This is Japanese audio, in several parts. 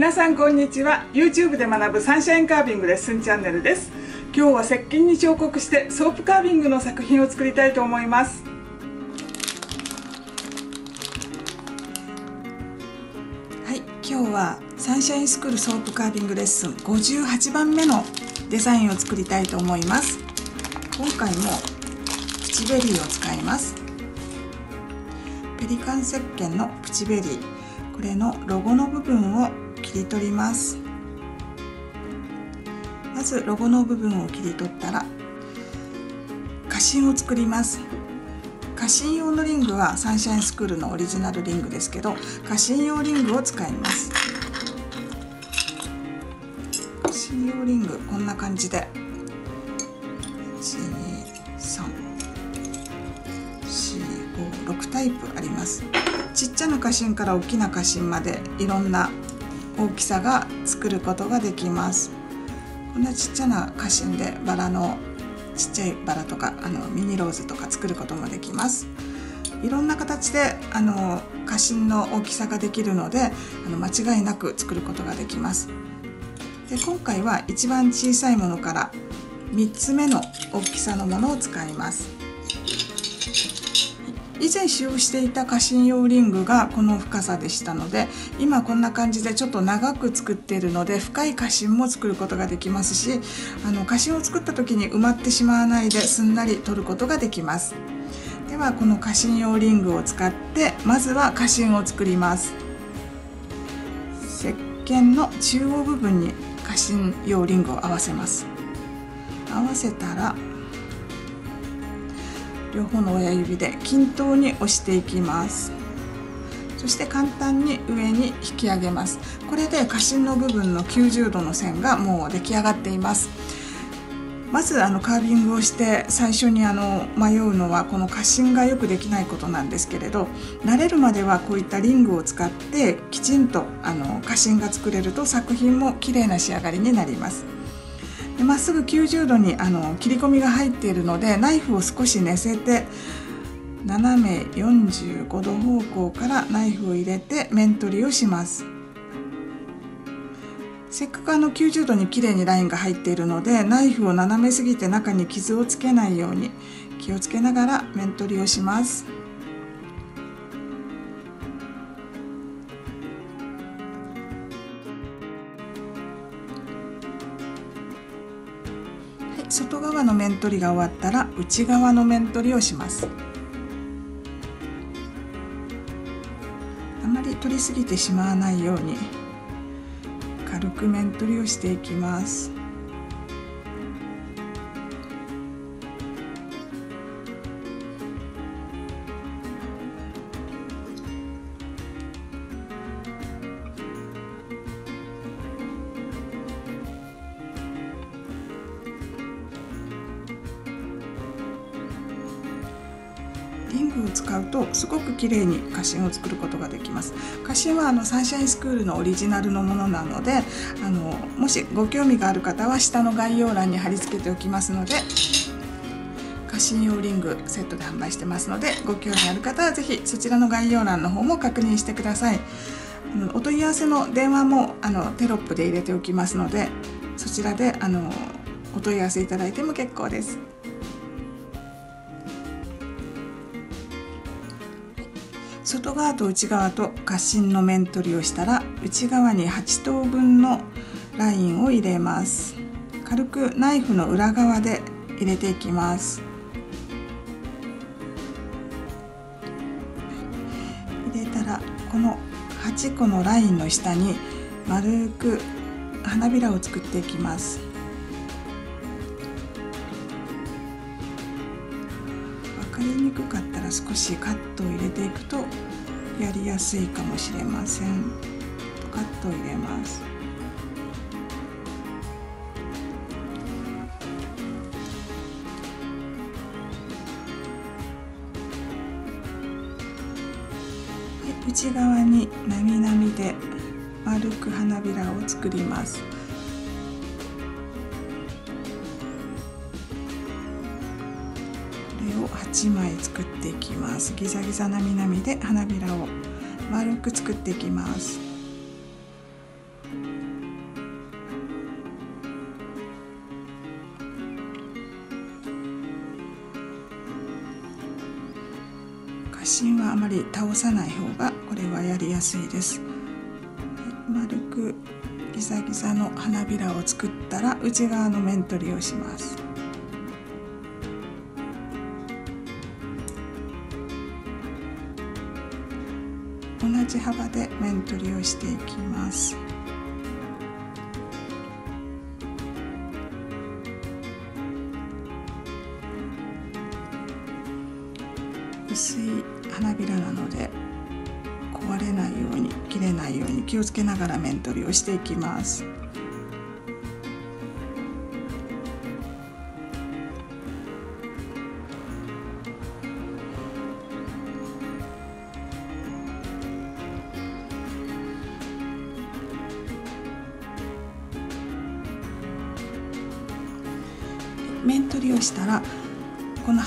皆さんこんにちは。YouTube で学ぶサンシャインカービングレッスンチャンネルです。今日は石鹸に彫刻してソープカービングの作品を作りたいと思います。はい今日はサンシャインスクールソープカービングレッスン58番目のデザインを作りたいと思います。今回もプチベリーを使います。ペリカン石鹸のプチベリー。これのロゴの部分を切り取ります。まずロゴの部分を切り取ったら花芯を作ります。花芯用のリングはサンシャインスクールのオリジナルリングですけど花芯用リングを使います。花芯用リングこんな感じで。12345イプあります。ちっちゃな花芯から大きな花芯までいろんな大きさが作ることができます。こんなちっちゃな花芯でバラのちっちゃいバラとかあのミニローズとか作ることもできます。いろんな形であの花芯の大きさができるのであの間違いなく作ることができます。で今回は一番小さいものから3つ目の大きさのものを使います。以前使用していた家臣用リングがこの深さでしたので今こんな感じでちょっと長く作っているので深い家臣も作ることができますしあの家臣を作った時に埋まってしまわないですんなり取ることができます。ではこの家臣用リングを使ってまずは家臣を作ります。石鹸の中央部分に家臣用リングを合わせます。合わせたら両方の親指で均等に押していきます。そして簡単に上に引き上げます。これで過芯の部分の90度の線がもう出来上がっています。まずあのカービングをして最初にあの迷うのはこの過芯がよくできないことなんですけれど慣れるまではこういったリングを使ってきちんとあの過芯が作れると作品も綺麗な仕上がりになります。でまっすぐ90度にあの切り込みが入っているのでナイフを少し寝せて斜め45度方向からナイフを入れて面取りをしますせっかくあの90度に綺麗にラインが入っているのでナイフを斜めすぎて中に傷をつけないように気をつけながら面取りをします。外側の面取りが終わったら内側の面取りをします。あまり取りすぎてしまわないように軽く面取りをしていきます。リングを使うとすごく綺麗に花芯を作ることができます花芯はあのサンシャインスクールのオリジナルのものなのであのもしご興味がある方は下の概要欄に貼り付けておきますので花芯用リングセットで販売してますのでご興味ある方は是非そちらの概要欄の方も確認してくださいお問い合わせの電話もあのテロップで入れておきますのでそちらであのお問い合わせいただいても結構です。外側と内側と合心の面取りをしたら内側に8等分のラインを入れます。軽くナイフの裏側で入れていきます。入れたらこの8個のラインの下に丸く花びらを作っていきます。かりにくかったら少しカットを入れていくとやりやすいかもしれません。カット入れます。内側になみなみで丸く花びらを作ります。8枚作っていきます。ギザギザなみなみで花びらを丸く作っていきます。花芯はあまり倒さない方がこれはやりやすいです。丸くギザギザの花びらを作ったら内側の面取りをします。同じ幅で面取りをしていきます。薄い花びらなので壊れないように切れないように気をつけながら面取りをしていきます。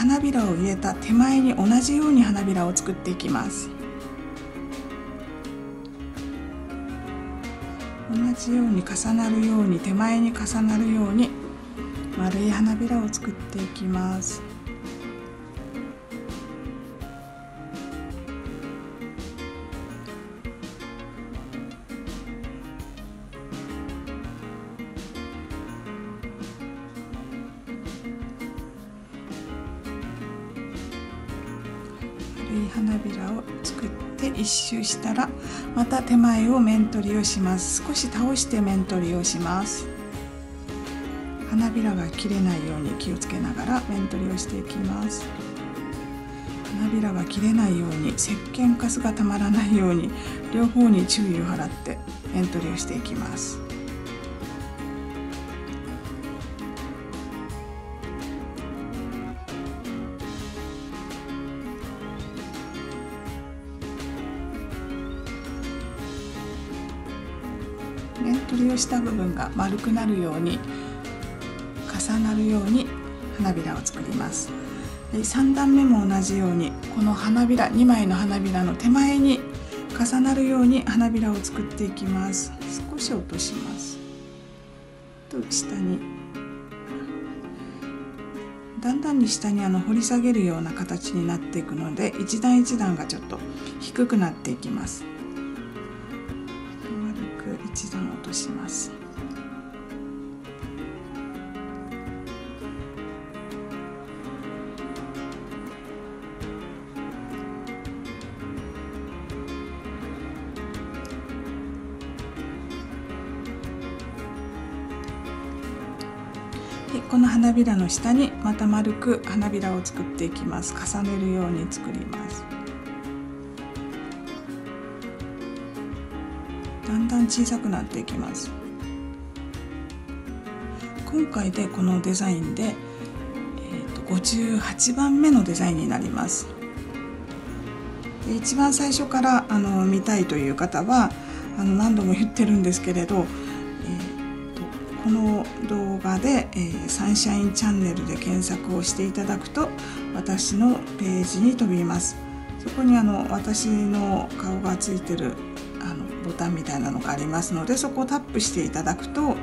花びらを入れた手前に同じように花びらを作っていきます。同じように重なるように手前に重なるように丸い花びらを作っていきます。周したらまた手前を面取りをします。少し倒して面取りをします。花びらが切れないように気をつけながら面取りをしていきます。花びらが切れないように石鹸カスがたまらないように両方に注意を払って面取りをしていきます。面取りをした部分が丸くなるように重なるように花びらを作ります。で3段目も同じようにこの花びら2枚の花びらの手前に重なるように花びらを作っていきます。少し落とします。と下に。だんだんに下にあの掘り下げるような形になっていくので一段一段がちょっと低くなっていきます。とします。でこの花びらの下にまた丸く花びらを作っていきます。重ねるように作ります。だんだん小さくなっていきます。今回でこのデザインで、えー、と58番目のデザインになります。で一番最初からあの見たいという方はあの何度も言ってるんですけれど、えー、とこの動画で、えー、サンシャインチャンネルで検索をしていただくと私のページに飛びます。そこにあの私の顔がついてる欄みたいなのがありますのでそこをタップしていただくと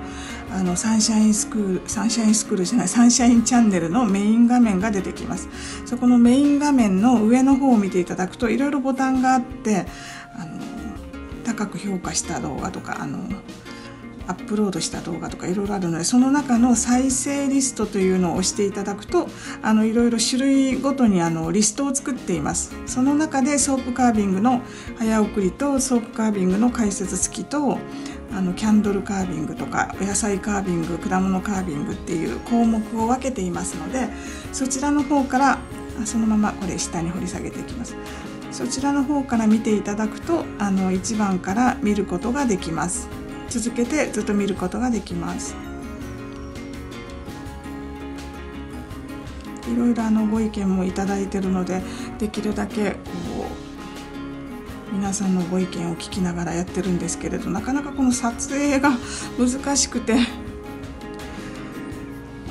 あのサンシャインスクールサンシャインスクールじゃないサンシャインチャンネルのメイン画面が出てきます。そこのメイン画面の上の方を見ていただくといろいろボタンがあってあの高く評価した動画とかあのアップロードした動画とかいろいろあるのでその中の再生リストというのを押していただくとあのいろいろ種類ごとにあのリストを作っています。その中でソープカービングの早送りとソープカービングの解説付きとあのキャンドルカービングとかお野菜カービング果物カービングっていう項目を分けていますのでそちらの方からそのままこれ下に掘り下げていきます。そちらの方から見ていただくとあの1番から見ることができます。続けてずっと見ることができます。いろいろあのご意見もいただいているのでできるだけこう皆さんのご意見を聞きながらやってるんですけれどなかなかこの撮影が難しくて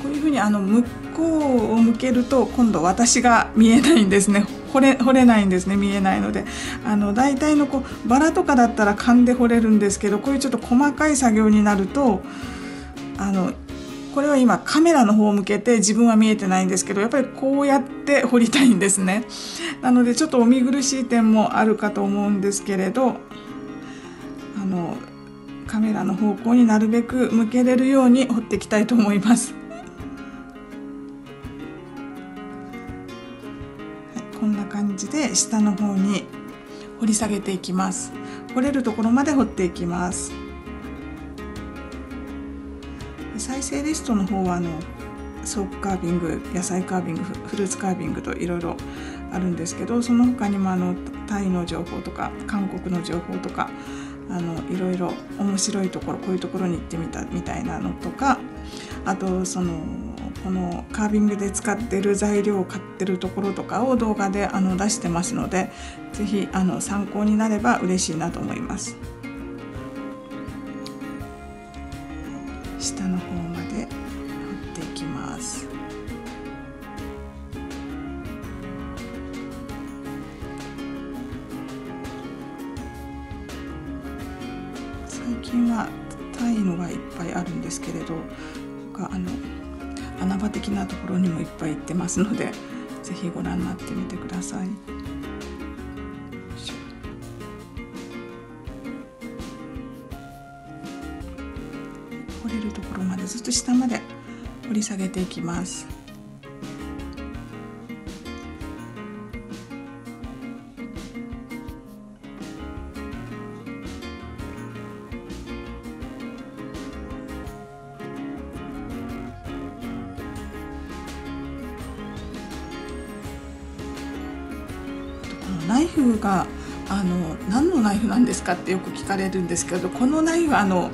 こういうふうにあの向こうを向けると今度私が見えないんですね。掘れ掘れないんですね見えないので。あの大体のこうバラとかだったら勘で掘れるんですけどこういうちょっと細かい作業になるとあのこれは今カメラの方を向けて自分は見えてないんですけどやっぱりこうやって彫りたいんですね。なのでちょっとお見苦しい点もあるかと思うんですけれどあのカメラの方向になるべく向けれるように彫っていきたいと思います、下の方に掘り下げていきます。掘れるところまで掘っていきます。再生リストの方はあのソープカービング野菜カービングフルーツカービングといろいろあるんですけどその他にもあのタイの情報とか韓国の情報とかあのいろいろ面白いところこういうところに行ってみたみたいなのとかあとそのこのカービングで使ってる材料を買ってるところとかを動画であの出してますので是非参考になれば嬉しいなと思います。下の方まで掘っていきます最近はタイのがいっぱいあるんですけれどあの穴場的なところにもいっぱい行ってますので是非ご覧になってみてください。掘れるところまでずっと下まで掘り下げていきます。フがあの何のナイフなんですかってよく聞かれるんですけどこのナイフはあの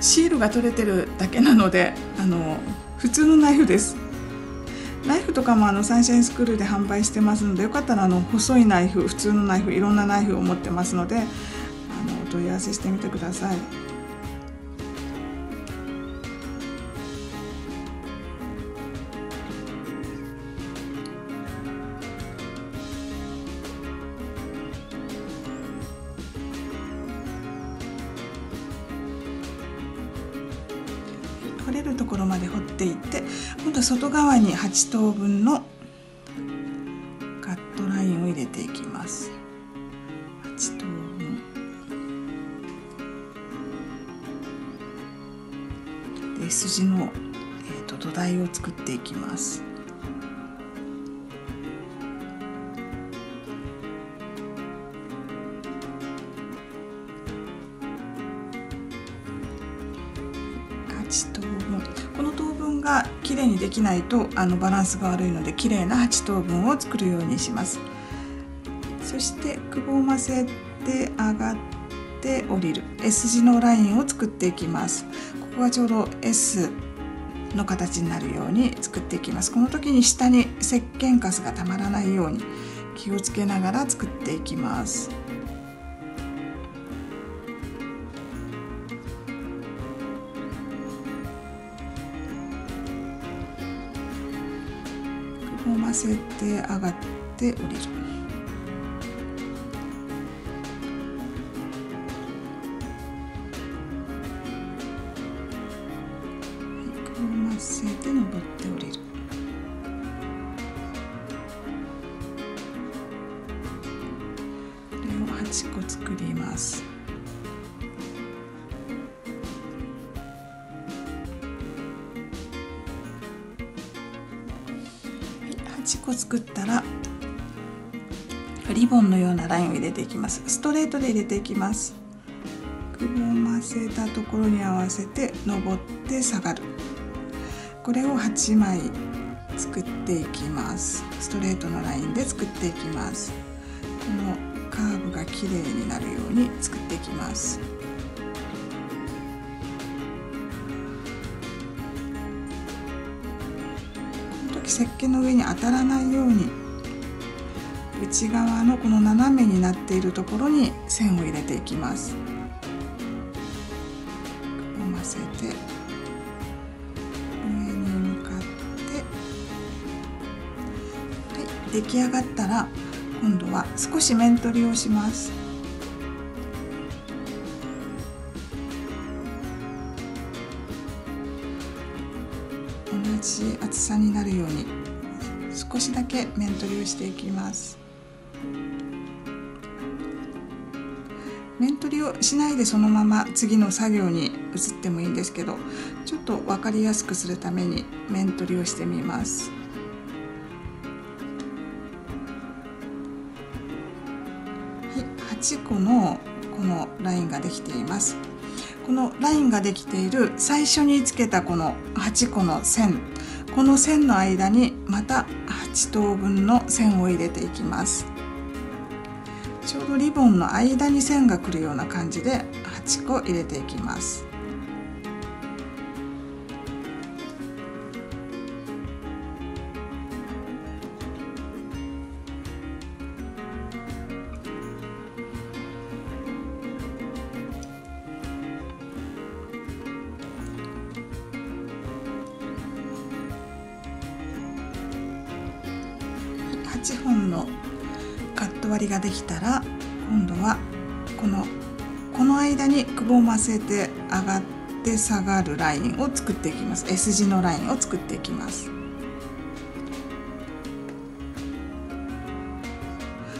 シールが取れてるだけなのであの普通のナイフですナイフとかもあのサンシャインスクールで販売してますのでよかったらあの細いナイフ普通のナイフいろんなナイフを持ってますのであのお問い合わせしてみてください。れるところまで掘っていって今度は外側に8等分のカットラインを入れていきます。8等分。で筋の、えーと土台を作っていきます。等分。が綺麗にできないとあのバランスが悪いので綺麗な8等分を作るようにします。そしてくぼませて上がって降りる。S 字のラインを作っていきます。ここはちょうど S の形になるように作っていきます。この時に下に石鹸カスがたまらないように気をつけながら作っていきます。せて上がって降りる。くぼませて登って降りる。これを8個作ります。個作ったらリボンのようなラインを入れていきます。ストレートで入れていきます。くぼませたところに合わせて登って下がる。これを8枚作っていきます。ストレートのラインで作っていきます。このカーブが綺麗になるように作っていきます。石鹸の上に当たらないように内側のこの斜めになっているところに線を入れていきます。くぼませて上に向かってはい出来上がったら今度は少し面取りをします。ように少しだけ面取りをしていきます。面取りをしないでそのまま次の作業に移ってもいいんですけどちょっと分かりやすくするために面取りをしてみます。はい8個のこのラインができています。このラインができている最初につけたこの8個の線この線の間にまた8等分の線を入れていきます。ちょうどリボンの間に線が来るような感じで8個入れていきます。8本のカット割りができたら今度はこのこの間にくぼませて上がって下がるラインを作っていきます。S 字のラインを作っていきます。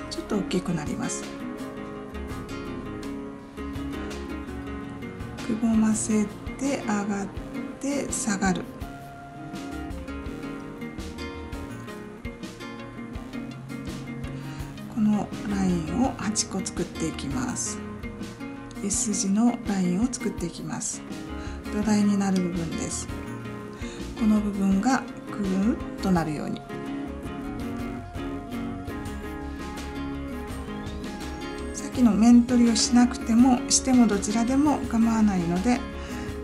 ちょっと大きくなります。くぼませて上がって下がる。のラインを8個作っていきます。S 字のラインを作っていきます。土台になる部分です。この部分がくるっとなるように。さっきの面取りをしなくてもしてもどちらでも構わないので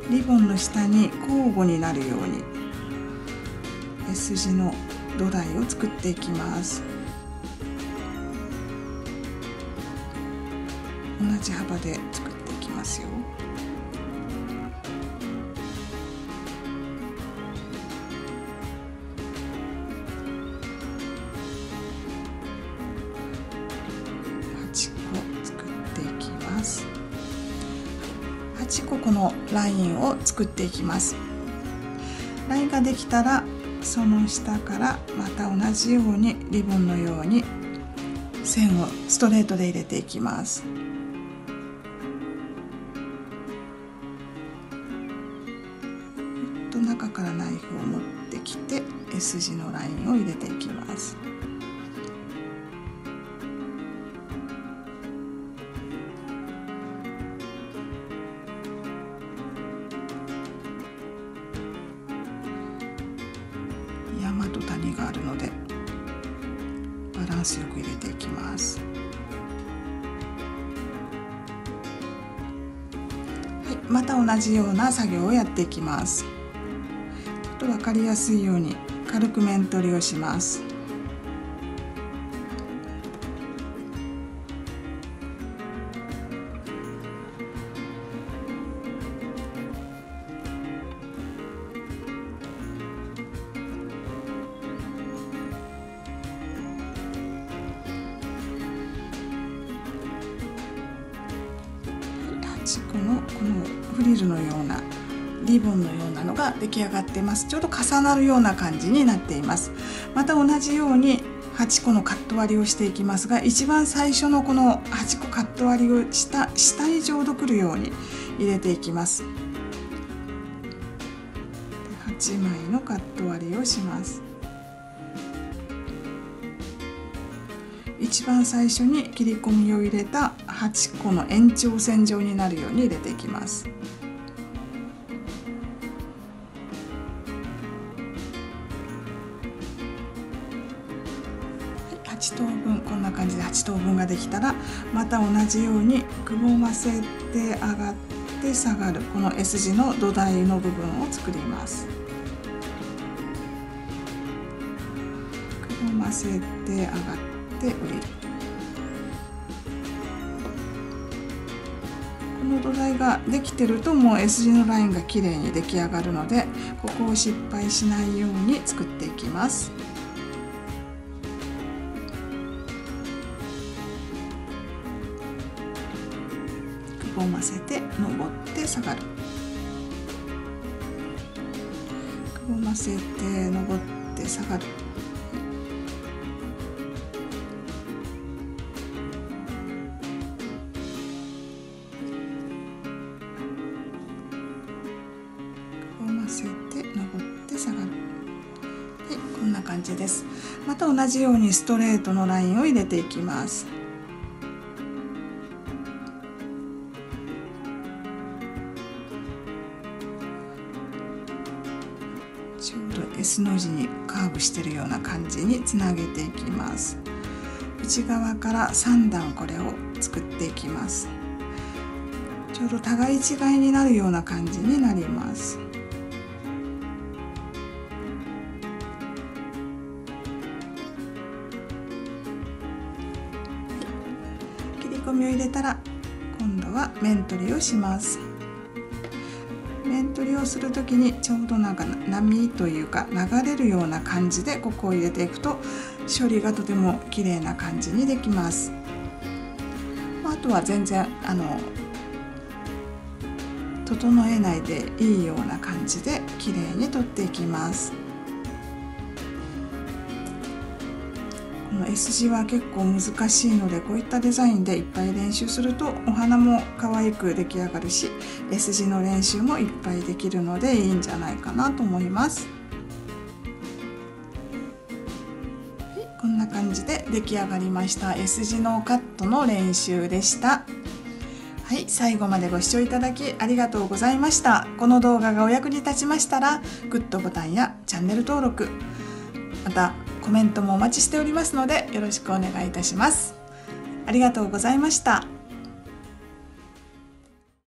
リボンの下に交互になるように。S 字の土台を作っていきます。同じ幅で作っていきますよ。8個作っていきます。このラインを作っていきます。ラインができたらその下からまた同じようにリボンのように線をストレートで入れていきます。を入れていきます。山と谷があるのでバランスよく入れていきます。はい、また同じような作業をやっていきます。ちょっと分かりやすいように。軽く面取りをします。8個のこのフリルのようなリボンのようなのが出来上がってます。ちょうど重なるような感じになっています。また同じように8個のカット割りをしていきますが一番最初のこの8個カット割りをした下にちょうどくるように入れていきます。8枚のカット割りをします。一番最初に切り込みを入れた8個の延長線上になるように入れていきます。8等分こんな感じで8等分ができたらまた同じようにくぼませて上がって下がるこの S 字の土台の部分を作ります。くぼませて上がって降りる。この土台ができてるともう S 字のラインが綺麗に出来上がるのでここを失敗しないように作っていきます。ぼませて登って下がる。くうませて登って下がる。こうませて登って下がる。はいこんな感じです。また同じようにストレートのラインを入れていきます。な感じにつなげていきます。内側から3段これを作っていきます。ちょうど互い違いになるような感じになります。切り込みを入れたら今度は面取りをします。取りをする時にちょうどなんか波というか流れるような感じでここを入れていくと処理がとても綺麗な感じにできます。あとは全然あの整えないでいいような感じで綺麗に取っていきます。S 字は結構難しいのでこういったデザインでいっぱい練習するとお花も可愛く出来上がるし S 字の練習もいっぱいできるのでいいんじゃないかなと思います。こんな感じで出来上がりました S 字のカットの練習でした。はい、最後までご視聴いただきありがとうございました。この動画がお役に立ちましたら、グッドボタンやチャンネル登録、またコメントもお待ちしておりますのでよろしくお願いいたします。ありがとうございました。